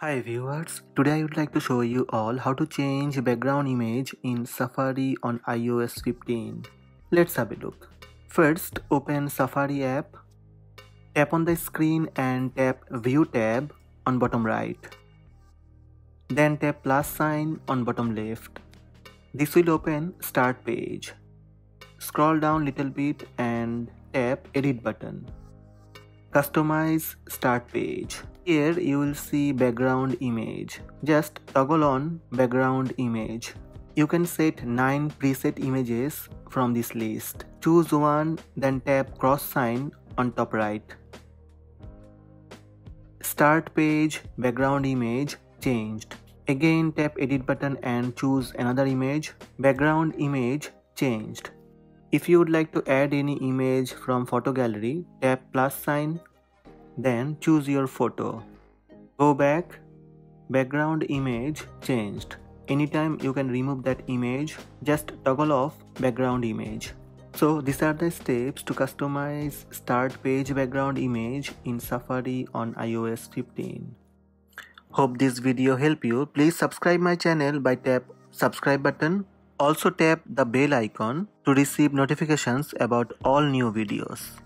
Hi viewers, today I would like to show you all how to change background image in Safari on iOS 15. Let's have a look. First open Safari app, tap on the screen and tap View tab on bottom right. Then tap plus sign on bottom left. This will open start page. Scroll down little bit and tap edit button. Customize start page. Here you will see background image. Just toggle on background image. You can set 9 preset images from this list. Choose one then tap cross sign on top right. Start page background image changed. Again tap edit button and choose another image. Background image changed. If you would like to add any image from photo gallery, tap plus sign then choose your photo. Go back, background image changed. Anytime you can remove that image, just toggle off background image. So these are the steps to customize start page background image in Safari on iOS 15. Hope this video help you. Please subscribe my channel by tap subscribe button. Also tap the bell icon to receive notifications about all new videos.